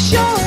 show.